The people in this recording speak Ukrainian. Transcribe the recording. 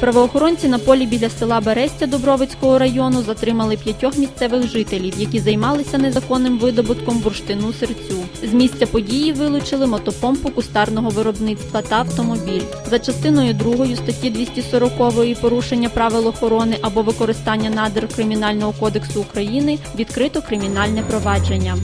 Правоохоронці на полі біля села Берестя Дубровицького району затримали п'ятьох місцевих жителів, які займалися незаконним видобутком бурштину серцю. З місця події вилучили мотопомпу кустарного виробництва та автомобіль. За частиною 2 статті 240 порушення правил охорони або використання надр Кримінального кодексу України відкрито кримінальне провадження.